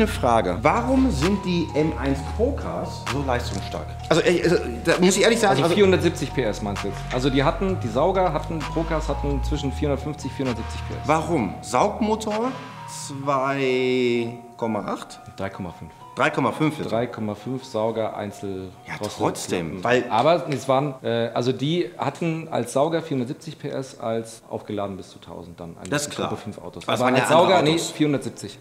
Eine Frage. Warum sind die M1 Procars so leistungsstark? Also, also da muss ich ehrlich sagen, Also also, 470 PS meinst du jetzt? Also die hatten, die Sauger hatten, Procars hatten zwischen 450 470 PS. warum? Saugmotor 2,8? 3,5. 3,5 jetzt. 3,5 Sauger Einzel. Ja, trotzdem, weil- Aber es waren, äh, also die hatten als Sauger 470 PS, als aufgeladen bis zu 1000 dann. Das ist klar. Gruppe 5 Autos. Aber es Aber waren ja als Sauger, nee, Autos. 470.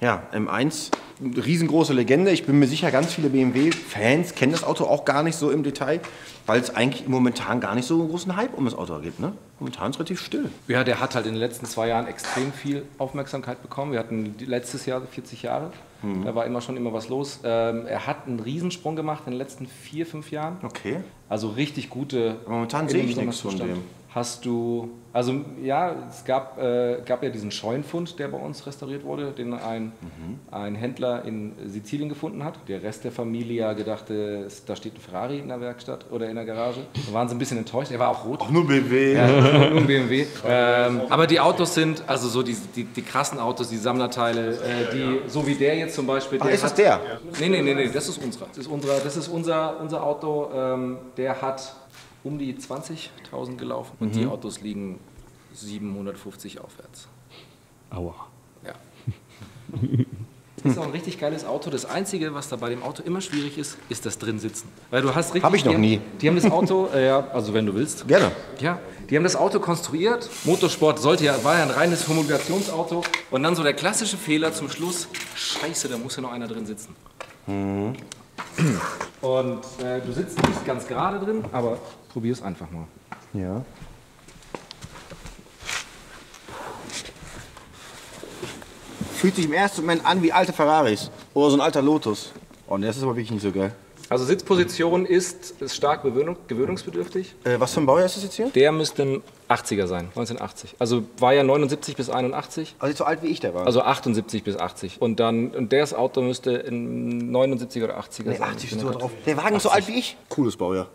Ja, M1, riesengroße Legende. Ich bin mir sicher, ganz viele BMW-Fans kennen das Auto auch gar nicht so im Detail, weil es eigentlich momentan gar nicht so einen großen Hype um das Auto gibt. Ne? Momentan ist es relativ still. Ja, der hat halt in den letzten zwei Jahren extrem viel Aufmerksamkeit bekommen. Wir hatten letztes Jahr 40 Jahre. Mhm. Da war immer schon immer was los. Ähm, er hat einen Riesensprung gemacht in den letzten vier, fünf Jahren. Okay. Also richtig gute. Momentan in sehe ich nichts von dem. Hast du, also ja, es gab, äh, gab ja diesen Scheunenfund, der bei uns restauriert wurde, den ein, Mhm. ein Händler in Sizilien gefunden hat. Der Rest der Familie ja gedachte, es- da steht ein Ferrari in der Werkstatt oder in der Garage. Da waren sie ein bisschen enttäuscht. Er war auch rot. Nur BMW. Ja, nur BMW. Ähm, aber die Autos sind, also so die, die, die krassen Autos, die Sammlerteile, äh, die, so wie der jetzt zum Beispiel. Ach, ist das der? Nee, nee, nee, nee, das ist unserer. Das ist, unserer, das ist unser, unser Auto, ähm, der hat um die 20.000 gelaufen und die Autos liegen 750 aufwärts. Aua. Ja. Das ist auch ein richtig geiles Auto. Das Einzige, was da bei dem Auto immer schwierig ist, ist das drin sitzen. Weil du hast richtig. Hab ich noch die haben, nie. Die haben das Auto, äh, ja, also wenn du willst. Gerne. Ja, die haben das Auto konstruiert. Motorsport sollte ja, war ja ein reines Homologationsauto. Und dann so der klassische Fehler zum Schluss: Scheiße, da muss ja noch einer drin sitzen. Mhm. Und äh, du sitzt nicht ganz gerade drin, aber probier es einfach mal. Ja. Fühlt sich im ersten Moment an wie alte Ferraris oder so ein alter Lotus. Oh, das ist aber wirklich nicht so geil. Also Sitzposition ist, ist stark gewöhnung, gewöhnungsbedürftig. Äh, was für ein Baujahr ist das jetzt hier? Der müsste ein 80er sein, 1980. Also war ja 79 bis 81. Also so alt wie ich der war. Also 78 bis 80. Und dann, und das Auto müsste in 79 oder 80er nee, sein. 80 ist sogar drauf. Der Wagen ist so alt wie ich. Cooles Baujahr.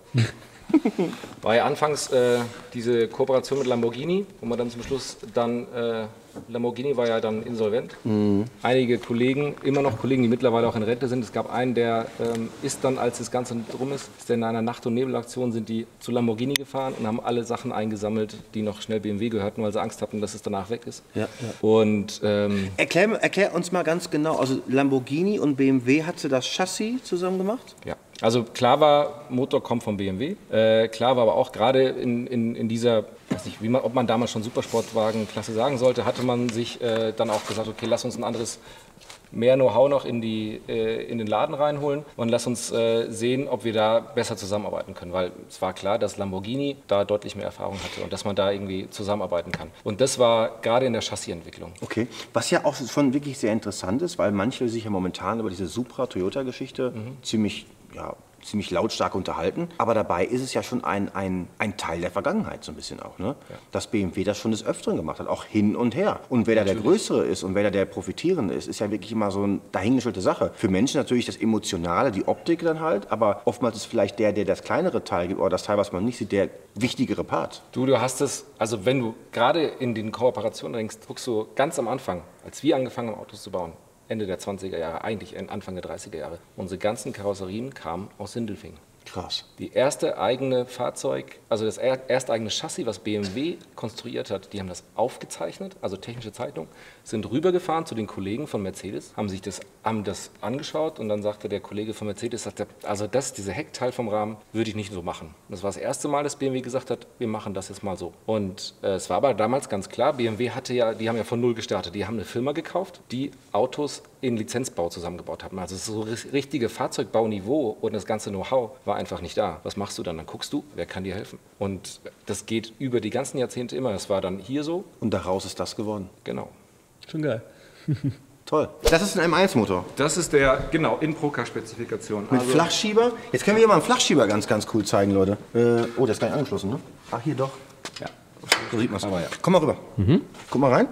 War ja anfangs äh, diese Kooperation mit Lamborghini, wo man dann zum Schluss dann, äh, Lamborghini war ja dann insolvent. Einige Kollegen, immer noch Kollegen, die mittlerweile auch in Rente sind. Es gab einen, der ähm, ist dann, als das Ganze rum ist, ist in einer Nacht- und Nebelaktion sind die zu Lamborghini gefahren und haben alle Sachen eingesammelt, die noch schnell BMW gehörten, weil sie Angst hatten, dass es danach weg ist. Ja, ja. Und ähm, Erklär, erklär uns mal ganz genau. Also Lamborghini und BMW hat sie das Chassis zusammen gemacht? Ja, also klar war, Motor kommt vom BMW. Äh, klar war aber auch gerade in, in, in dieser, weiß nicht, wie man, ob man damals schon Supersportwagenklasse sagen sollte, hatte man sich äh, dann auch gesagt, okay, lass uns ein anderes mehr Know-how noch in, die, äh, in den Laden reinholen und lass uns äh, sehen, ob wir da besser zusammenarbeiten können. Weil es war klar, dass Lamborghini da deutlich mehr Erfahrung hatte und dass man da irgendwie zusammenarbeiten kann. Und das war gerade in der Chassisentwicklung. Okay. Was ja auch schon wirklich sehr interessant ist, weil manche sich ja momentan über diese Supra-Toyota-Geschichte ziemlich, ja, ziemlich lautstark unterhalten. Aber dabei ist es ja schon ein, ein, ein Teil der Vergangenheit so ein bisschen auch. Ne? Dass BMW das schon des Öfteren gemacht hat, auch hin und her. Und wer da der Größere ist und wer da der Profitierende ist, ist ja wirklich immer so eine dahingestellte Sache. Für Menschen natürlich das Emotionale, die Optik dann halt, aber oftmals ist vielleicht der, der das kleinere Teil gibt oder das Teil, was man nicht sieht, der wichtigere Part. Du, du hast es, also wenn du gerade in den Kooperationen denkst, guckst du ganz am Anfang, als wir angefangen haben, Autos zu bauen, Ende der 20er Jahre, eigentlich Anfang der 30er Jahre, unsere ganzen Karosserien kamen aus Sindelfingen. Krass. Die erste eigene Fahrzeug, also das er- erste eigene Chassis, was BMW konstruiert hat, die haben das aufgezeichnet, also technische Zeitung, sind rübergefahren zu den Kollegen von Mercedes, haben sich das, haben das angeschaut und dann sagte der Kollege von Mercedes, sagte, also das, diese Heckteil vom Rahmen würde ich nicht so machen. Das war das erste Mal, dass BMW gesagt hat, wir machen das jetzt mal so. Und äh, es war aber damals ganz klar, BMW hatte ja, die haben ja von null gestartet, die haben eine Firma gekauft, die Autos in Lizenzbau zusammengebaut haben. Also so ri- richtige Fahrzeugbauniveau und das ganze Know-how war einfach nicht da. Was machst du dann? Dann guckst du, wer kann dir helfen. Und das geht über die ganzen Jahrzehnte immer. Das war dann hier so, Und daraus ist das geworden. genau. Schon geil. Toll. Das ist ein M1-Motor. Das ist der, genau, in Procar-Spezifikation. Mit Flachschieber. Jetzt können wir hier mal einen Flachschieber ganz, ganz cool zeigen, Leute. Äh, oh, der ist gar nicht angeschlossen, ne? Ach, hier doch. Ja. So sieht man es. Aber ja. Komm mal rüber. Guck mal rein.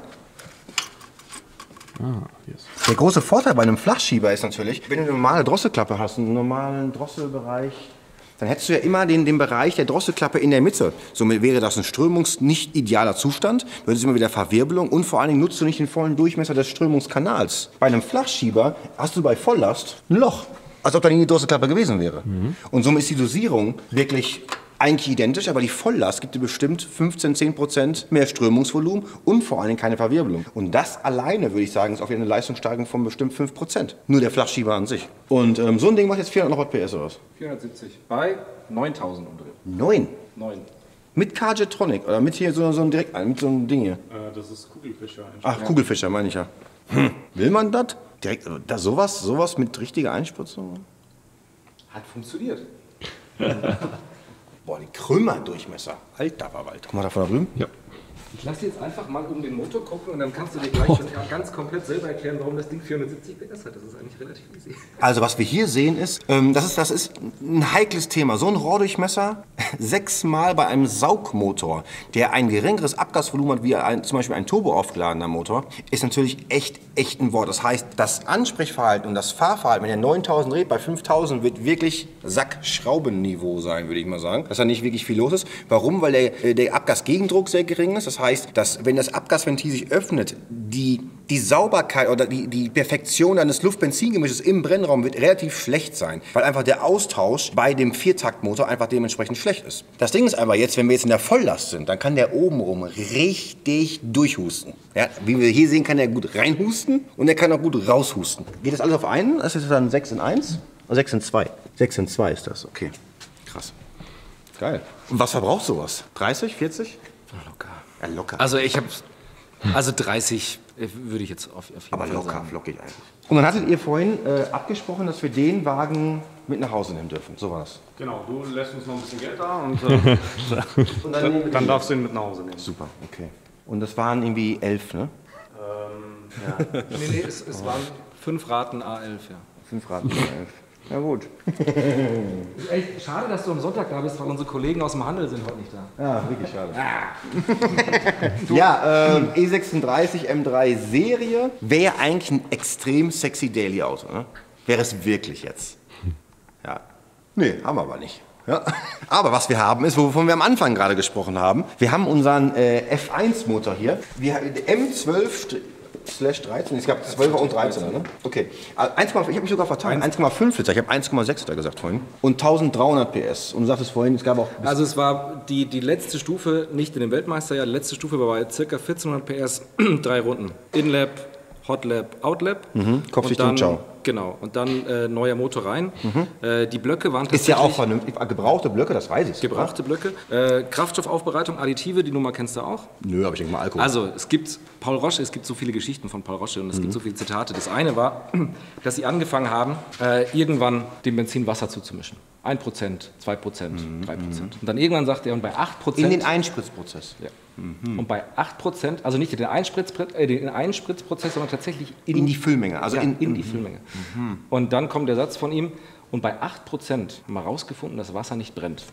Ah, yes. Der große Vorteil bei einem Flachschieber ist natürlich, wenn du eine normale Drosselklappe hast, einen normalen Drosselbereich, dann hättest du ja immer den, den Bereich der Drosselklappe in der Mitte. Somit wäre das ein strömungs nicht idealer Zustand, du hättest immer wieder Verwirbelung und vor allen Dingen nutzt du nicht den vollen Durchmesser des Strömungskanals. Bei einem Flachschieber hast du bei Volllast ein Loch, als ob da nie die Drosselklappe gewesen wäre. Und somit ist die Dosierung wirklich eigentlich identisch, aber die Volllast gibt dir bestimmt 15, 10 Prozent mehr Strömungsvolumen und vor allen Dingen keine Verwirbelung. Und das alleine, würde ich sagen, ist auf eine Leistungssteigerung von bestimmt 5 Prozent. Nur der Flachschieber an sich. Und ähm, so ein Ding macht jetzt 400 noch PS oder was? 470 bei 9000 umdrehen. 9. 9. Mit Cargetronic oder mit hier so, so einem direkt mit so einem Ding hier. Äh, das ist Kugelfischer. Ach, Kugelfischer meine ich ja. Hm. Will man das? Direkt, da sowas, sowas mit richtiger Einspritzung? Hat funktioniert. Boah, die Krümmerdurchmesser. Alter Verwalter. Guck mal da von da drüben. Ja. Ich lasse jetzt einfach mal um den Motor gucken und dann kannst du dir gleich ganz komplett selber erklären, warum das Ding 470 PS hat. Das ist eigentlich relativ easy. Also was wir hier sehen ist, ähm, das ist, das ist ein heikles Thema. So ein Rohrdurchmesser sechsmal bei einem Saugmotor, der ein geringeres Abgasvolumen hat wie ein, zum Beispiel ein turboaufgeladener Motor, ist natürlich echt, echt ein Wort. Das heißt, das Ansprechverhalten und das Fahrverhalten, wenn der 9000 dreht, bei 5000 wird wirklich Sackschraubenniveau sein, würde ich mal sagen. Dass da nicht wirklich viel los ist. Warum? Weil der, äh, der Abgasgegendruck sehr gering ist. Das heißt, dass wenn das Abgasventil sich öffnet, die, die Sauberkeit oder die, die Perfektion eines Luft-Benzin-Gemisches im Brennraum wird relativ schlecht sein, weil einfach der Austausch bei dem Viertaktmotor einfach dementsprechend schlecht ist. Das Ding ist aber jetzt, wenn wir jetzt in der Volllast sind, dann kann der obenrum richtig durchhusten. Ja, wie wir hier sehen, kann er gut reinhusten und er kann auch gut raushusten. Geht das alles auf einen? Das ist dann 6 in 1? Oder 6 in 2? 6 in 2 ist das, okay. Krass. Geil. Und was verbraucht sowas? 30, 40? Locker. Ja, locker. Also ich habe, also 30 äh, würde ich jetzt auf, auf jeden Aber Fall locker, sagen. flockig eigentlich. Und dann hattet ihr vorhin äh, abgesprochen, dass wir den Wagen mit nach Hause nehmen dürfen. So war das. Genau, du lässt uns noch ein bisschen Geld da und, äh, und dann, dann, dann darfst du ihn mit nach Hause nehmen. Super, okay. Und das waren irgendwie elf, ne? Ähm, ja. nee, nee, es, es waren fünf Raten A11, ja. Fünf Raten A11. Ja gut. Ist echt schade, dass du am Sonntag da bist, weil unsere Kollegen aus dem Handel sind heute nicht da. Ja, wirklich schade. Ah. ja, äh, E36 M3 Serie wäre eigentlich ein extrem sexy Daily Auto. Ne? Wäre es wirklich jetzt. Ja. Nee, haben wir aber nicht. Ja. Aber was wir haben ist, wovon wir am Anfang gerade gesprochen haben. Wir haben unseren äh, F1-Motor hier. Wir, M12 slash 13, es gab 12er und 13er, ne? Okay. Also 1, ich habe mich sogar vertan. 1,5 Liter, ich habe 1,6 Liter gesagt vorhin. Und 1300 PS. Und du sagtest vorhin, es gab auch Also es war die, die letzte Stufe, nicht in dem Weltmeisterjahr, die letzte Stufe war bei ca. 1400 PS, drei Runden. In-Lap, Hot-Lap, Out-Lap. Kopfdichtung, Und dann- ciao. Genau, und dann äh, neuer Motor rein. Äh, die Blöcke waren Ist ja tatsächlich... auch vernünftig. Gebrauchte Blöcke, das weiß ich. Gebrauchte Blöcke. Äh, Kraftstoffaufbereitung, Additive, die Nummer kennst du auch. Nö, aber ich denke mal Alkohol. Also, es gibt Paul Roche, es gibt so viele Geschichten von Paul Roche und es gibt so viele Zitate. Das eine war, dass sie angefangen haben, äh, irgendwann dem Benzin Wasser zuzumischen. 1%, 2%, 3%. Und dann irgendwann sagt er, und bei 8%. in den Einspritzprozess. ja. Und bei 8%, also nicht in den, Einspritz, äh, den Einspritzprozess, sondern tatsächlich in, In die Füllmenge. Also ja, in, in, die Füllmenge. Und dann kommt der Satz von ihm, und bei 8% haben wir herausgefunden, dass Wasser nicht brennt.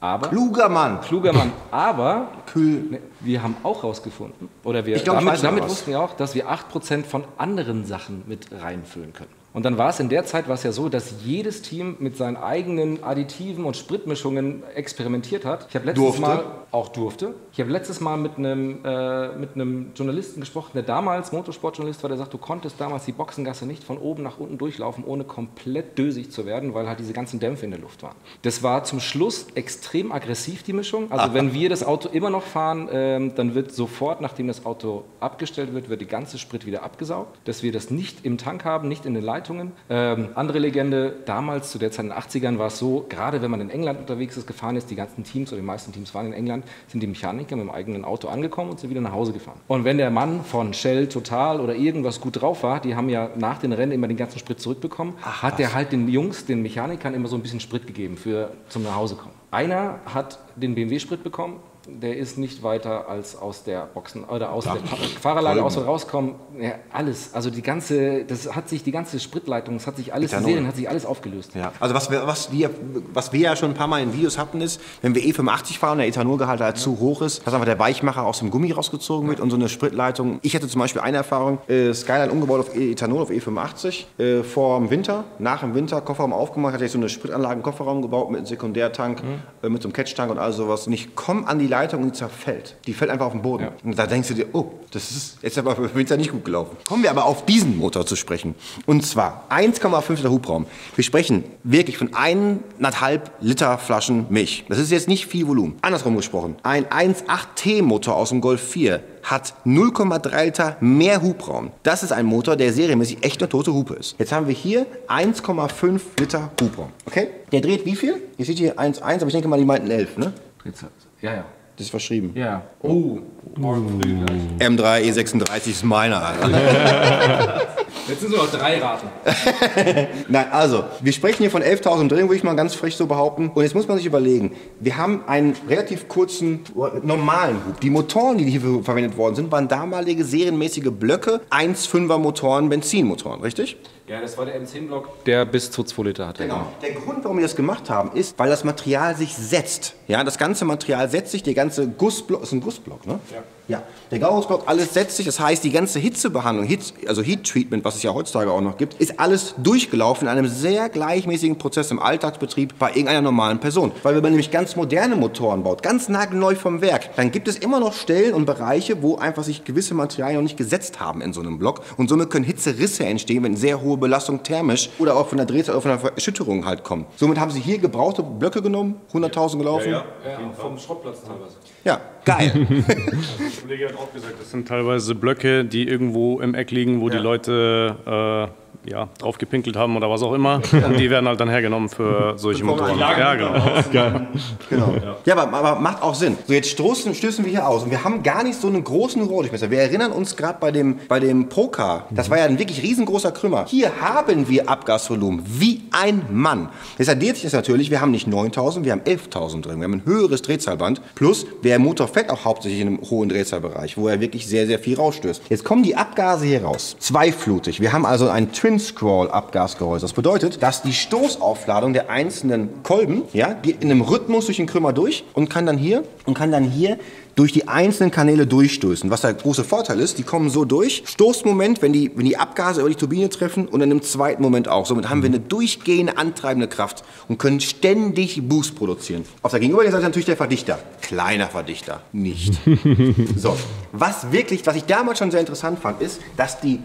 Aber, Kluger Mann. kluger Mann, aber Kühl. Ne, Wir haben auch herausgefunden, oder wir Ich glaub, damit, damit wussten wir auch, dass wir 8% von anderen Sachen mit reinfüllen können. Und dann war es in der Zeit war es ja so, dass jedes Team mit seinen eigenen Additiven und Spritmischungen experimentiert hat. Ich habe letztes Durfte. Mal auch durfte. Ich habe letztes Mal mit einem, äh, mit einem Journalisten gesprochen, der damals Motorsportjournalist war, der sagt, du konntest damals die Boxengasse nicht von oben nach unten durchlaufen, ohne komplett dösig zu werden, weil halt diese ganzen Dämpfe in der Luft waren. Das war zum Schluss extrem aggressiv, die Mischung. Also wenn wir das Auto immer noch fahren, ähm, dann wird sofort, nachdem das Auto abgestellt wird, wird die ganze Sprit wieder abgesaugt. Dass wir das nicht im Tank haben, nicht in den Leitungen. Ähm, andere Legende, damals zu der Zeit in den 80ern war es so, gerade wenn man in England unterwegs ist, gefahren ist, die ganzen Teams oder die meisten Teams waren in England, sind die Mechaniker mit dem eigenen Auto angekommen und sind wieder nach Hause gefahren. Und wenn der Mann von Shell Total oder irgendwas gut drauf war, die haben ja nach den Rennen immer den ganzen Sprit zurückbekommen, hat der halt den Jungs, den Mechanikern immer so ein bisschen Sprit gegeben für zum Nachhausekommen. Einer hat den BMW-Sprit bekommen, der ist nicht weiter als aus der Boxen oder aus der Fahrerlager aus und rauskommen. Ja, alles. Also die ganze, das hat sich die ganze Spritleitung, das hat sich alles, Ethanol. Serien hat sich alles aufgelöst. Ja. Also was wir, was, wir, was wir ja schon ein paar Mal in Videos hatten, ist, wenn wir E85 fahren, der Ethanolgehalt halt zu hoch ist, dass einfach der Weichmacher aus dem Gummi rausgezogen wird und so eine Spritleitung. Ich hatte zum Beispiel eine Erfahrung, äh, Skyline umgebaut auf Ethanol, auf E85, äh, vor dem Winter, nach dem Winter, Kofferraum aufgemacht, hatte ich so eine Spritanlage im Kofferraum gebaut mit einem Sekundärtank, äh, mit so einem Catch-Tank und all sowas. Und ich komme an die Leitung und die zerfällt. Die fällt einfach auf den Boden. Und da denkst du dir, oh, das ist jetzt aber für Winter nicht gut gelaufen. Kommen wir aber auf diesen Motor zu sprechen. Und zwar 1,5 Liter Hubraum. Wir sprechen wirklich von eineinhalb Liter Flaschen Milch. Das ist jetzt nicht viel Volumen. Andersrum gesprochen, ein 1.8T Motor aus dem Golf 4 hat 0,3 Liter mehr Hubraum. Das ist ein Motor, der serienmäßig echt eine tote Hupe ist. Jetzt haben wir hier 1,5 Liter Hubraum. Okay? Der dreht wie viel? Ihr seht hier 1,1, aber ich denke mal, die meinten 11, ne? Ja, ja. Das ist verschrieben. Ja. Oh, M3 E36 ist meiner. Alter. jetzt sind es noch drei Raten. Nein, also, wir sprechen hier von 11.000 Drehungen, würde ich mal ganz frech so behaupten. Und jetzt muss man sich überlegen, wir haben einen relativ kurzen, normalen Hub. Die Motoren, die hier verwendet worden sind, waren damalige serienmäßige Blöcke, 1,5er Motoren, Benzinmotoren, richtig? Ja, das war der M10-Block, der bis zu 2 Liter hatte. Genau. Der Grund, warum wir das gemacht haben, ist, weil das Material sich setzt. Ja, das ganze Material setzt sich, der ganze Gussblock, ist ein Gussblock, ne? Ja. Ja, der Gaussblock, alles setzt sich. Das heißt, die ganze Hitzebehandlung, Hitz, also Heat Treatment, was es ja heutzutage auch noch gibt, ist alles durchgelaufen in einem sehr gleichmäßigen Prozess im Alltagsbetrieb bei irgendeiner normalen Person. Weil wenn man nämlich ganz moderne Motoren baut, ganz nagelneu vom Werk, dann gibt es immer noch Stellen und Bereiche, wo einfach sich gewisse Materialien noch nicht gesetzt haben in so einem Block. Und somit können Hitzerisse entstehen, wenn sehr hohe Belastung thermisch oder auch von der Drehzahl oder von der Erschütterung halt kommt. Somit haben sie hier gebrauchte Blöcke genommen, 100.000 gelaufen. Ja, Ja, vom Schrottplatz teilweise. ja geil. Der Kollege hat auch gesagt, das sind teilweise Blöcke, die irgendwo im Eck liegen, wo die Leute äh, ja, drauf gepinkelt haben oder was auch immer. Und die werden halt dann hergenommen für solche Motoren. Ja, genau. Genau. Ja, aber, aber macht auch Sinn. So, jetzt stoßen, stößen wir hier aus und wir haben gar nicht so einen großen Rohrdurchmesser. Wir erinnern uns gerade bei dem, bei dem Procar, das war ja ein wirklich riesengroßer Krümmer. Hier haben wir Abgasvolumen wie ein Mann. Jetzt addiert sich das natürlich, wir haben nicht 9000, wir haben 11.000 drin. Wir haben ein höheres Drehzahlband. Plus, der Motor fährt auch hauptsächlich in einem hohen Drehzahlbereich, wo er wirklich sehr, sehr viel rausstößt. Jetzt kommen die Abgase hier raus. Zweiflutig. Wir haben also ein Twin-Scroll-Abgasgehäuse. Das bedeutet, dass die Stoßaufladung der einzelnen Kolben, ja, geht in einem Rhythmus durch den Krümmer durch und kann dann hier und kann dann hier durch die einzelnen Kanäle durchstößen. Was der große Vorteil ist, die kommen so durch. Stoßmoment, wenn die, wenn die Abgase über die Turbine treffen und dann im zweiten Moment auch. Somit haben wir eine durchgehende antreibende Kraft und können ständig Boost produzieren. Auf der gegenüberliegenden Seite natürlich der Verdichter. Kleiner Verdichter. Nicht. so. Was wirklich, was ich damals schon sehr interessant fand, ist, dass die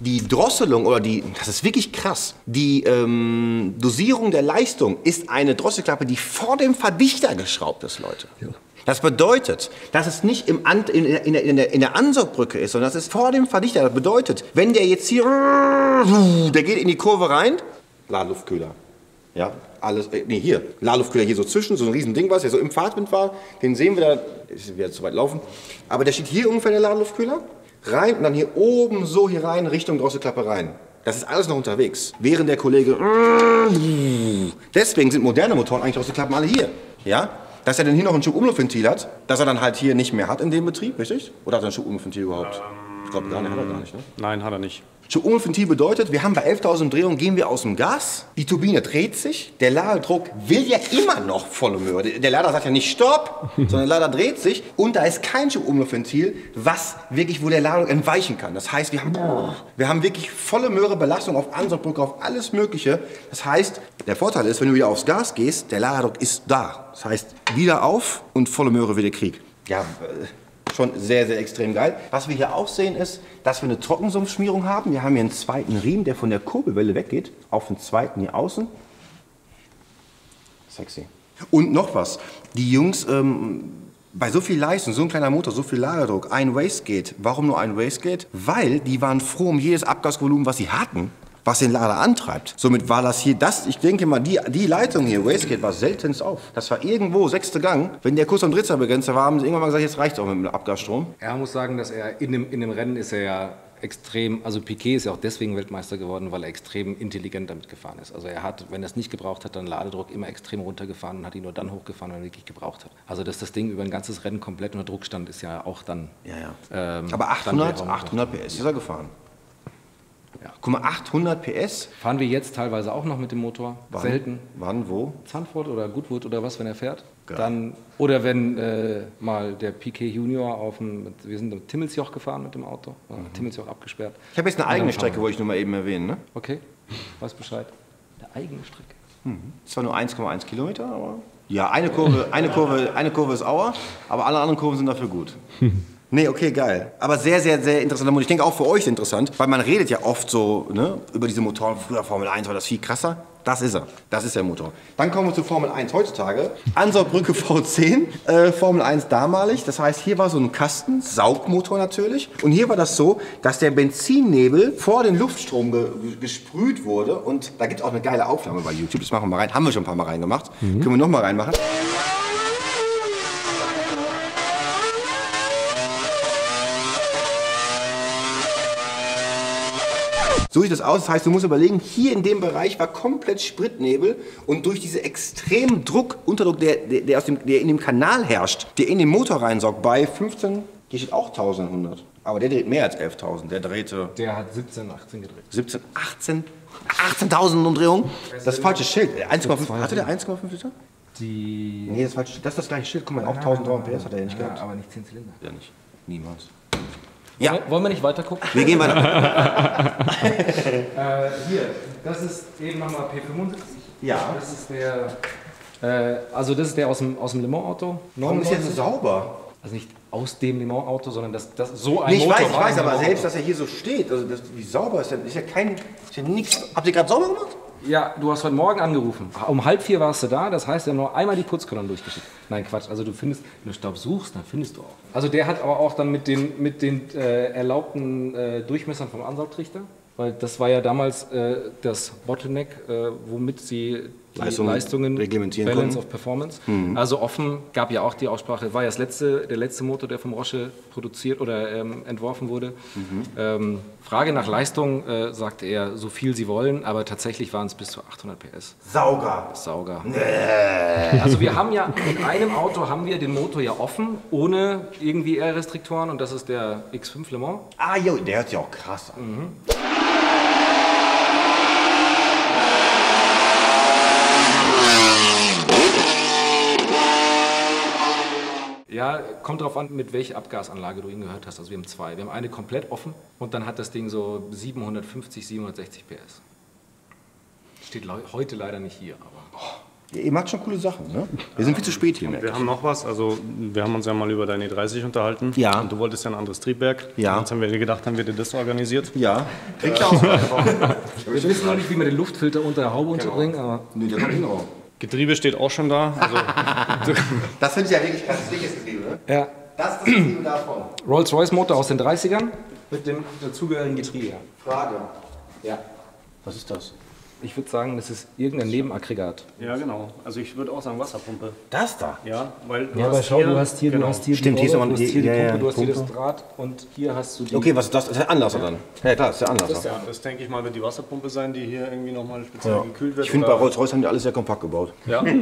die Drosselung oder die, das ist wirklich krass, die ähm, Dosierung der Leistung ist eine Drosselklappe, die vor dem Verdichter geschraubt ist, Leute. Das bedeutet, dass es nicht im An in, in, der- in, der, in der Ansaugbrücke ist, sondern das ist vor dem Verdichter. Das bedeutet, wenn der jetzt hier, der geht in die Kurve rein, Ladeluftkühler. Ja, alles, äh, nee, hier, Ladeluftkühler hier so zwischen, so ein riesen Ding, was ja so im Fahrtwind war, den sehen wir da, ist wieder zu weit laufen, aber der steht hier ungefähr der Ladeluftkühler, rein und dann hier oben so hier rein, Richtung Drosselklappe rein. Das ist alles noch unterwegs. Während der Kollege, deswegen sind moderne Motoren eigentlich Drosselklappen alle hier. Ja, dass er dann hier noch ein Schubumlaufventil hat, das er dann halt hier nicht mehr hat in dem Betrieb, richtig? Oder hat er ein Schubumlaufventil überhaupt? Ich glaube gar nicht, hat er gar nicht, ne? Nein, hat er nicht. Schubumlaufventil bedeutet, wir haben bei 11.000 Drehungen, gehen wir aus dem Gas, die Turbine dreht sich, der Ladedruck will ja immer noch volle Möhre. Der der Lader sagt ja nicht Stopp, sondern der Lader dreht sich und da ist kein Schubumlaufventil, was wirklich, wo der Ladung entweichen kann. Das heißt, wir haben, wir haben wirklich volle Möhre Belastung auf Ansaugbrücke, auf alles Mögliche. Das heißt, der Vorteil ist, wenn du wieder aufs Gas gehst, der Laderdruck ist da. Das heißt, wieder auf und volle Möhre wieder Krieg. Ja, schon sehr, sehr extrem geil. Was wir hier auch sehen ist, dass wir eine Trockensumpfschmierung haben. Wir haben hier einen zweiten Riemen, der von der Kurbelwelle weggeht, auf den zweiten hier außen. Sexy. Und noch was. Die Jungs, ähm, bei so viel Leistung, so ein kleiner Motor, so viel Laderdruck, ein Wastegate. Warum nur ein Wastegate? Weil die waren froh um jedes Abgasvolumen, was sie hatten, was den Lader antreibt. Somit war das hier, das, ich denke mal, die, die Leitung hier, Wastegate, war seltenst auf. Das war irgendwo, sechste Gang. Wenn der Kurs am Drittzahlbegrenzer war, haben sie irgendwann mal gesagt, jetzt reicht's auch mit dem Abgasstrom. Er muss sagen, dass er in dem, in dem Rennen ist er ja extrem, also Piquet ist ja auch deswegen Weltmeister geworden, weil er extrem intelligent damit gefahren ist. Also er hat, wenn er es nicht gebraucht hat, dann Ladedruck immer extrem runtergefahren und hat ihn nur dann hochgefahren, wenn er wirklich gebraucht hat. Also dass das Ding über ein ganzes Rennen komplett unter Druck stand, ist ja auch dann... Ja, ja. Ähm, Aber dann 800, wäre- 800 PS ist er gefahren. Ja. Guck mal, 800 PS. Fahren wir jetzt teilweise auch noch mit dem Motor, Wann? selten. Wann, wo? Zandvoort oder Goodwood oder was, wenn er fährt. Geil. Dann, oder wenn äh, mal der Piquet Junior auf dem, wir sind am Timmelsjoch gefahren mit dem Auto, Mhm. Timmelsjoch abgesperrt. Ich habe jetzt eine eigene Strecke, wollte ich nur mal eben erwähnen. Ne? Okay, weiß Bescheid. Eine eigene Strecke. Zwar nur 1,1 Kilometer, aber. Ja, eine Kurve, eine, Kurve, eine Kurve ist Auer, aber alle anderen Kurven sind dafür gut. Nee, okay, geil. Aber sehr, sehr, sehr interessanter Motor. Ich denke auch für euch interessant, weil man redet ja oft so ne, über diese Motoren. Früher Formel 1 war das viel krasser. Das ist er. Das ist der Motor. Dann kommen wir zu Formel 1 heutzutage. Ansaugbrücke V10, äh, Formel 1 damalig. Das heißt, hier war so ein Kasten, Saugmotor natürlich. Und hier war das so, dass der Benzinnebel vor den Luftstrom ge gesprüht wurde. Und da gibt es auch eine geile Aufnahme bei YouTube. Das machen wir mal rein. Haben wir schon ein paar Mal reingemacht. Können wir noch mal reinmachen. So sieht das aus. Das heißt, du musst überlegen, hier in dem Bereich war komplett Spritnebel und durch diesen extremen Druck, Unterdruck, der, der, der, aus dem, der in dem Kanal herrscht, der in den Motor reinsaugt, bei 15, hier steht auch 1100. Aber der dreht mehr als 11.000. Der drehte Der hat 17, 18 gedreht. 17, 18, 18.000 Umdrehungen. Das falsche Schild. 1,5. Hatte der 1,5 Liter? Die. Nee, das, falsche, das ist das gleiche Schild. Guck mal, auch 1300 PS hat er ja nicht gehabt. aber nicht 10 Zylinder. Ja, nicht. Niemals. Ja. Wollen wir nicht weiter gucken? Wir gehen weiter. Äh, hier, das ist eben nochmal P75. Ja. Das ist der. Äh, also, das ist der aus dem, aus dem Le Mans-Auto. Warum ist jetzt so sauber? Also nicht aus dem Le Mans-Auto, sondern das, das, so ein Nee, ich Motor weiß, ich weiß, aber Mans selbst, Auto. dass er hier so steht, also das, wie sauber ist denn? Ist ja kein, ist ja nichts. Habt ihr gerade sauber gemacht? Ja, du hast heute Morgen angerufen. Um halb vier warst du da, das heißt, wir haben noch einmal die Putzkolonnen durchgeschickt. Nein, Quatsch. Also du findest, wenn du Staub suchst, dann findest du auch. Also der hat aber auch dann mit den, mit den äh, erlaubten äh, Durchmessern vom Ansaugtrichter, weil das war ja damals äh, das Bottleneck, äh, womit sie die Leistungen Leistungen, reglementieren Balance konnten. of Performance. Also offen gab ja auch die Aussprache, war ja das letzte, der letzte Motor, der vom Roche produziert oder ähm, entworfen wurde. Ähm, Frage nach Leistung äh, sagte er, so viel sie wollen, aber tatsächlich waren es bis zu 800 PS. Sauger. Sauger. Also wir haben ja in einem Auto haben wir den Motor ja offen, ohne irgendwie R-Restriktoren und das ist der X5 Le Mans. Ah, jo, der hört sich auch krass an. Ja, kommt darauf an, mit welcher Abgasanlage du ihn gehört hast. Also wir haben zwei. Wir haben eine komplett offen und dann hat das Ding so 750, 760 PS. Steht leu- heute leider nicht hier, aber Ja, ihr macht schon coole Sachen, ne? Wir sind viel zu spät hier, merke Wir ich. haben noch was, also wir haben uns ja mal über dein E30 unterhalten. Ja. Und du wolltest ja ein anderes Triebwerk. Ja. Jetzt haben wir gedacht, haben wir dir das organisiert. Ja. Kriegt ihr auch. wir wissen noch nicht, wie wir den Luftfilter unter der Haube unterbringen, aber Nö, der kommt hin auch. Getriebe steht auch schon da. Also Das finde ich ja wirklich krass. Das dickes Getriebe, ne? ja. Das ist das Getriebe davon. Rolls-Royce Motor aus den 30ern mit dem dazugehörigen Getriebe. Frage. Ja. Was ist das? Ich würde sagen, das ist irgendein Nebenaggregat. ja, genau. Also ich würde auch sagen Wasserpumpe. Das da? Ja, weil du Ja, aber schau, du hast hier, genau. du hast hier Stimmt, die hier ist Rohre, aber du hast hier die ja, Pumpe, ja, du hast hier das Pumpe. Draht und hier hast du die. Okay, was ist das? Das ist der Anlasser dann. Ja, klar, das ist der Anlasser. Ja, das denke ich mal, wird die Wasserpumpe sein, die hier irgendwie nochmal speziell Ja. gekühlt wird. Ich finde, bei Rolls-Royce haben die alles sehr kompakt gebaut. Ja,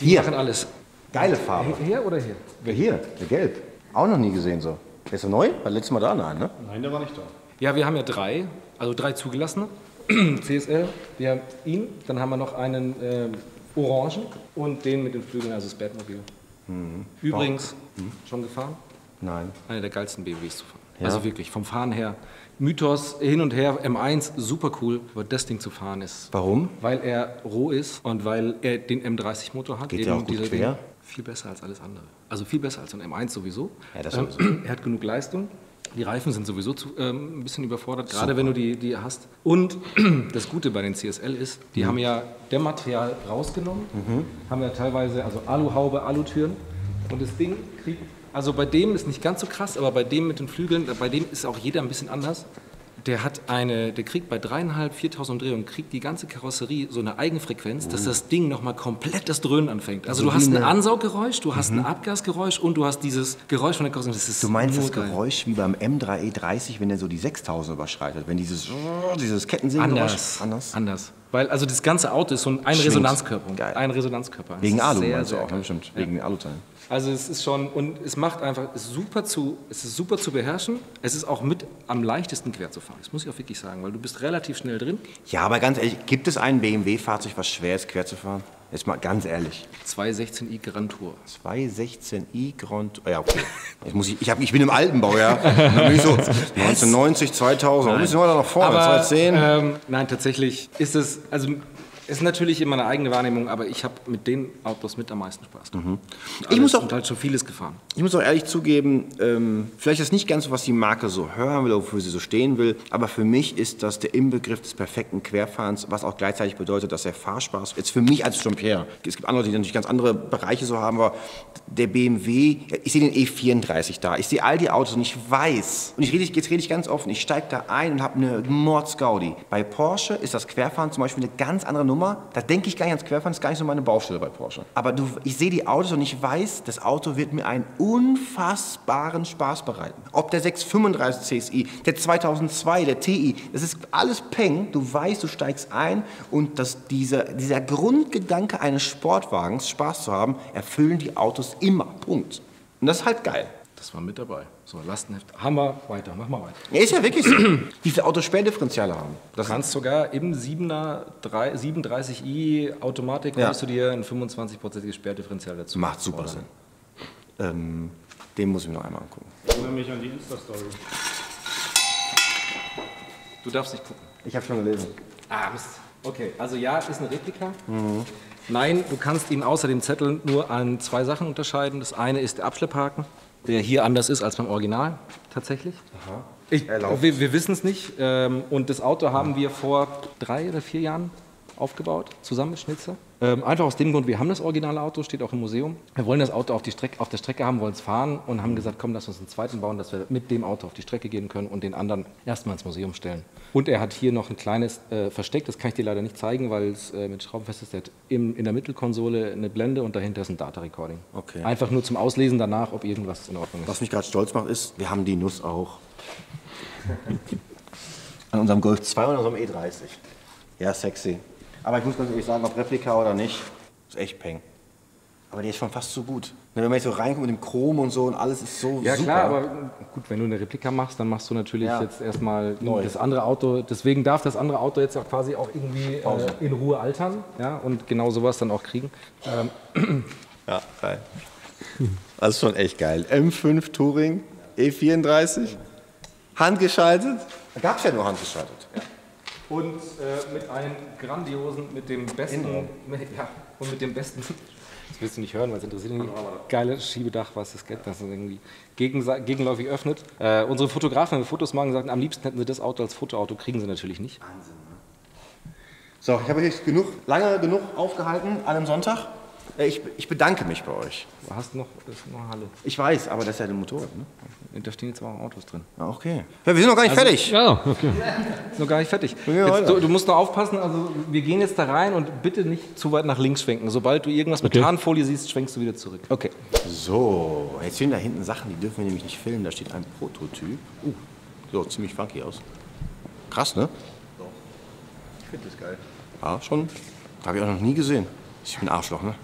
Die Hier. machen alles. Geile Farbe. Hier oder hier? Hier, der Gelb. Auch noch nie gesehen so. Der ist er neu? War letztes Mal da? Nein, ne? nein, der war nicht da. Ja, wir haben ja drei, also drei zugelassene. CSL, wir haben ihn, dann haben wir noch einen ähm, Orangen und den mit den Flügeln, also das Batmobil. Übrigens, schon gefahren? Nein. Einer der geilsten BMWs zu fahren. Also wirklich, vom Fahren her. Mythos hin und her, M1, super cool, aber das Ding zu fahren ist Warum? Weil er roh ist und weil er den M30-Motor hat. Geht der auch gut dieser quer? Ding, viel besser als alles andere. Also viel besser als ein M1 sowieso. Ja, das Ähm, sowieso. Er hat genug Leistung. Die Reifen sind sowieso zu, ähm, ein bisschen überfordert, gerade wenn du die, die hast. Und das Gute bei den CSL ist, die haben ja Dämmmaterial rausgenommen, haben ja teilweise also Aluhaube, Alutüren. Und das Ding kriegt, also bei dem ist nicht ganz so krass, aber bei dem mit den Flügeln, bei dem ist auch jeder ein bisschen anders. Der hat eine, der kriegt bei dreieinhalb, 4.000 Umdrehungen, kriegt die ganze Karosserie so eine Eigenfrequenz, dass das Ding nochmal komplett das Dröhnen anfängt. Also, du hast ein Ansauggeräusch, du hast ein Abgasgeräusch und du hast dieses Geräusch von der Karosserie. Das ist Du meinst das geil. Geräusch wie beim M3E30, wenn er so die 6000 überschreitet, wenn dieses, dieses Kettensägengeräusch Anders. anders. Anders. Weil also das ganze Auto ist so ein. Resonanzkörper. Geil. Ein Resonanzkörper. Wegen Alu sehr, meinst du auch, ne? Stimmt, wegen Aluteilen. Also es ist schon, und es macht einfach, es ist super zu, es ist super zu beherrschen. Es ist auch mit am leichtesten quer zu fahren. Das muss ich auch wirklich sagen, weil du bist relativ schnell drin. Ja, aber ganz ehrlich, gibt es ein BMW-Fahrzeug, was schwer ist, quer zu fahren? Jetzt mal ganz ehrlich. 216i Grand Tour. 216i Grand. Ja, okay. Jetzt muss ich, ich, hab, ich bin im Altenbau, ja. Dann bin ich so 1990, 2000, ein bisschen weiter nach vorne, 210. ähm, nein, tatsächlich ist es, also ist natürlich immer eine eigene Wahrnehmung, aber ich habe mit den Autos mit am meisten Spaß. gehabt. Mhm. Ich muss auch- halt schon vieles gefahren. Ich muss auch ehrlich zugeben, ähm, vielleicht ist nicht ganz so, was die Marke so hören will, wofür sie so stehen will, aber für mich ist das der Inbegriff des perfekten Querfahrens, was auch gleichzeitig bedeutet, dass der Fahrspaß, jetzt für mich als Jean-Pierre, es gibt andere, die natürlich ganz andere Bereiche so haben, aber der BMW, ich sehe den E34 da, ich sehe all die Autos und ich weiß, und ich rede, jetzt rede ich ganz offen, ich steige da ein und habe eine Mordsgaudi. Bei Porsche ist das Querfahren zum Beispiel eine ganz andere Nummer, da denke ich gar nicht ans Querfahren, das ist gar nicht so meine Baustelle bei Porsche. Aber du, ich sehe die Autos und ich weiß, das Auto wird mir einen unfassbaren Spaß bereiten. Ob der 635 CSI, der 2002, der TI, das ist alles Peng. Du weißt, du steigst ein und dass dieser, dieser Grundgedanke eines Sportwagens, Spaß zu haben, erfüllen die Autos immer. Punkt. Und das ist halt geil. Das war mit dabei. So, Lastenheft. Hammer, weiter, mach mal weiter. Ja, ist ja wirklich so. Wie viele Autos Sperrdifferenziale haben? Du kannst sogar im 7er, 3, 37i Automatik Ja. kannst du dir ein 25-prozentiges Sperrdifferenzial dazu macht super Sinn. Ähm, den muss ich mir noch einmal angucken. Ich erinnere mich an die Insta-Story. Du darfst nicht gucken. Ich habe schon gelesen. Ah, Mist. Okay, also ja, ist eine Replika. Nein, du kannst ihn außer dem Zettel nur an zwei Sachen unterscheiden. Das eine ist der Abschlepphaken, der hier anders ist als beim Original, tatsächlich. Ich, Erlaubt. wir wir wissen es nicht. Ähm, und das Auto haben wir vor drei oder vier Jahren aufgebaut, zusammen mit Schnitzer. Ähm, einfach aus dem Grund, wir haben das originale Auto, steht auch im Museum. Wir wollen das Auto auf, die Strecke, auf der Strecke haben, wollen es fahren und haben gesagt, komm, lass uns einen zweiten bauen, dass wir mit dem Auto auf die Strecke gehen können und den anderen erstmal ins Museum stellen. Und er hat hier noch ein kleines äh, Versteck, das kann ich dir leider nicht zeigen, weil es äh, mit Schrauben fest ist. Der hat im, in der Mittelkonsole eine Blende und dahinter ist ein Data Recording. Okay. Einfach nur zum Auslesen danach, ob irgendwas in Ordnung ist. Was mich gerade stolz macht, ist, wir haben die Nuss auch. An unserem Golf 2 und unserem E30. Ja, sexy. Aber ich muss ganz ehrlich sagen, ob Replika oder nicht, ist echt Peng. Aber der ist schon fast so gut. Wenn man jetzt so reinguckt mit dem Chrom und so und alles ist so Ja super. klar, aber gut, wenn du eine Replika machst, dann machst du natürlich Ja. jetzt erstmal Neu. das andere Auto. Deswegen darf das andere Auto jetzt auch quasi auch irgendwie äh, in Ruhe altern ja, und genau sowas dann auch kriegen. Ja, geil. Das ist schon echt geil. M5 Touring, E34, handgeschaltet. Da gab es ja nur handgeschaltet. Und äh, mit einem grandiosen, mit dem besten, mit, ja, und mit dem besten, das willst du nicht hören, weil es interessiert dich nicht, geiles Schiebedach, was es gibt, das ist irgendwie gegenläufig öffnet. Äh, unsere Fotografen, wenn wir Fotos machen, sagten, am liebsten hätten sie das Auto als Fotoauto, kriegen sie natürlich nicht. So, ich habe euch genug, lange genug aufgehalten an einem Sonntag. Äh, Ich, ich bedanke mich bei euch. Du hast noch, das ist noch eine Halle. Ich weiß, aber das ist ja der Motorrad. Ne? Da stehen jetzt auch Autos drin. Ja, okay. Ja, wir sind noch gar nicht fertig. Ja, okay. Ist noch gar nicht fertig. Jetzt, du, du musst noch aufpassen, also wir gehen jetzt da rein und bitte nicht zu weit nach links schwenken. Sobald du irgendwas mit Okay. Tarnfolie siehst, schwenkst du wieder zurück. Okay. So, jetzt stehen da hinten Sachen, die dürfen wir nämlich nicht filmen. Da steht ein Prototyp. Uh, so, ziemlich funky aus. Krass, ne? Ich finde das geil. Ja, schon. Habe ich auch noch nie gesehen. Ich bin ein Arschloch, ne?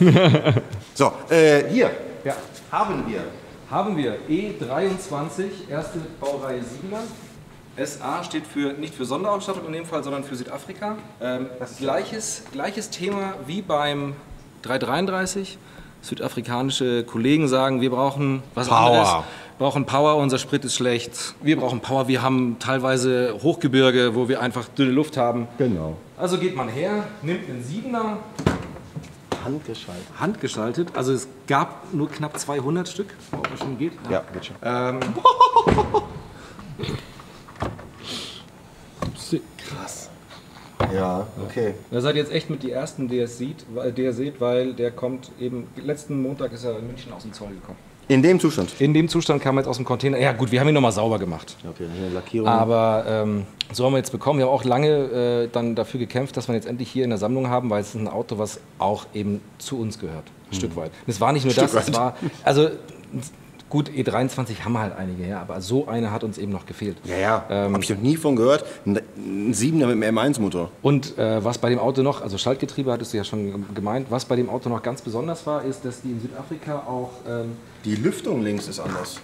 so, äh, hier Ja. haben wir. Haben wir E23, erste Baureihe 7er. SA steht für, nicht für Sonderausstattung in dem Fall, sondern für Südafrika. Ähm, gleiches, gleiches Thema wie beim 333. Südafrikanische Kollegen sagen, wir brauchen was Power. anderes. Wir brauchen Power, unser Sprit ist schlecht. Wir brauchen Power, wir haben teilweise Hochgebirge, wo wir einfach dünne Luft haben. Genau. Also geht man her, nimmt einen 7er, Handgeschaltet. handgeschaltet. Also es gab nur knapp 200 Stück, ob das schon geht. Ja, geht schon. Ähm, Ja, okay. Ihr seid jetzt echt mit die ersten, die ihr sieht, weil, die ihr seht, weil der kommt eben, letzten Montag ist er in München aus dem Zoll gekommen. In dem Zustand. In dem Zustand kam er jetzt aus dem Container. Ja gut, wir haben ihn nochmal sauber gemacht. Okay, eine Lackierung. Aber ähm, so haben wir jetzt bekommen. Wir haben auch lange äh, dann dafür gekämpft, dass wir ihn jetzt endlich hier in der Sammlung haben, weil es ist ein Auto, was auch eben zu uns gehört. Ein Stück weit. Und es war nicht nur das, es weit. war. Also gut, E23 haben wir halt einige, ja, aber so eine hat uns eben noch gefehlt. ja, ja. Ähm, Habe ich noch nie von gehört. Ein ein Siebener mit einem M1-Motor. Und äh, was bei dem Auto noch, also Schaltgetriebe hattest du ja schon gemeint, was bei dem Auto noch ganz besonders war, ist, dass die in Südafrika auch ähm, Die Lüftung links ist anders.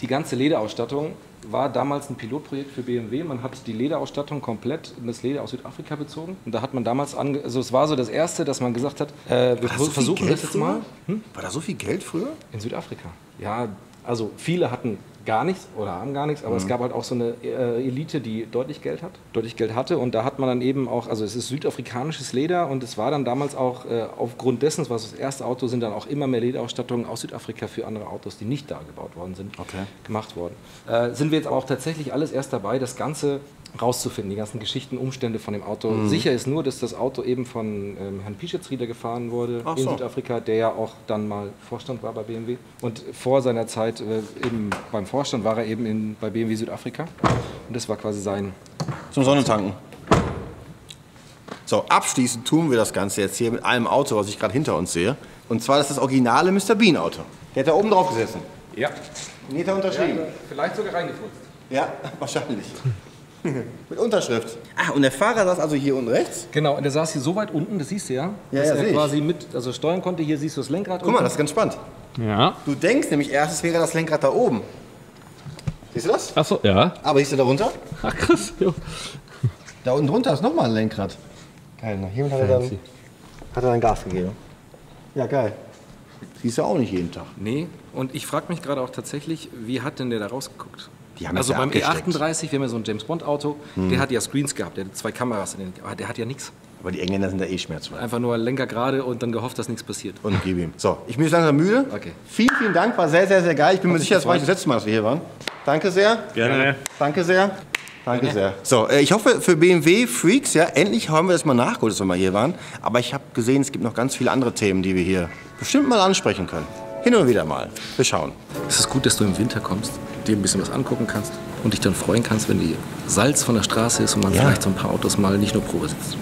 die ganze Lederausstattung war damals ein Pilotprojekt für BMW. Man hat die Lederausstattung komplett in das Leder aus Südafrika bezogen. Und da hat man damals, ange also es war so das Erste, dass man gesagt hat, äh, wir so versuchen Geld das jetzt früher? mal. Hm? War da so viel Geld früher? In Südafrika. Ja, also viele hatten gar nichts oder haben gar nichts, aber es gab halt auch so eine äh, Elite, die deutlich Geld hat, deutlich Geld hatte und da hat man dann eben auch, also es ist südafrikanisches Leder und es war dann damals auch äh, aufgrund dessen, es war das erste Auto, sind dann auch immer mehr Lederausstattungen aus Südafrika für andere Autos, die nicht da gebaut worden sind, Okay. gemacht worden. Äh, sind wir jetzt aber auch tatsächlich alles erst dabei, das Ganze rauszufinden, die ganzen Geschichten, Umstände von dem Auto. Mhm. Sicher ist nur, dass das Auto eben von ähm, Herrn Pischetzrieder gefahren wurde Ach in so. Südafrika, der ja auch dann mal Vorstand war bei BMW. Und vor seiner Zeit äh, eben beim Vorstand war er eben in, bei BMW Südafrika. Und das war quasi sein. Zum Sonnentanken. So, abschließend tun wir das Ganze jetzt hier mit einem Auto, was ich gerade hinter uns sehe. Und zwar das ist das originale Mr. Bean Auto. Der hat da oben drauf gesessen. Ja. Er unterschrieben. Vielleicht sogar reingefurzt. Ja, wahrscheinlich. mit Unterschrift. Ah, und der Fahrer saß also hier unten rechts. Genau, und der saß hier so weit unten, das siehst du ja, Ja, dass ja, er sehe ich. quasi mit, also steuern konnte. Hier siehst du das Lenkrad. Guck mal, das ist ganz spannend. Ja. Du denkst nämlich erst, es wäre das Lenkrad da oben. Siehst du das? Achso, ja. Aber siehst du da runter? Ach krass. Jo. Da unten drunter ist nochmal ein Lenkrad. Geil, nach hiermit hat er, dann, hat er dann Gas gegeben. Ja, geil. Siehst du auch nicht jeden Tag. Nee, und ich frage mich gerade auch tatsächlich, wie hat denn der da rausgeguckt? Die haben also ja beim abgesteckt. E38, wir haben ja so ein James Bond Auto, der hat ja Screens gehabt, der hat zwei Kameras, in den, aber der hat ja nichts. Aber die Engländer sind da eh schmerzfrei. Einfach nur Lenker gerade und dann gehofft, dass nichts passiert. Und gib ihm. So, ich bin jetzt langsam müde. Okay. Vielen, vielen Dank, war sehr, sehr, sehr geil. Ich bin mir mich sicher, das war nicht das letzte Mal, dass wir hier waren. Danke sehr. Gerne. Danke sehr. Danke sehr. So, äh, ich hoffe für BMW Freaks, ja, endlich haben wir das mal nachgeholt, dass wir mal hier waren. Aber ich habe gesehen, es gibt noch ganz viele andere Themen, die wir hier bestimmt mal ansprechen können. Hin und wieder mal. Wir schauen. Es ist gut, dass du im Winter kommst, dir ein bisschen was angucken kannst und dich dann freuen kannst, wenn die Salz von der Straße ist und man Ja. vielleicht so ein paar Autos mal nicht nur Probe sitzt.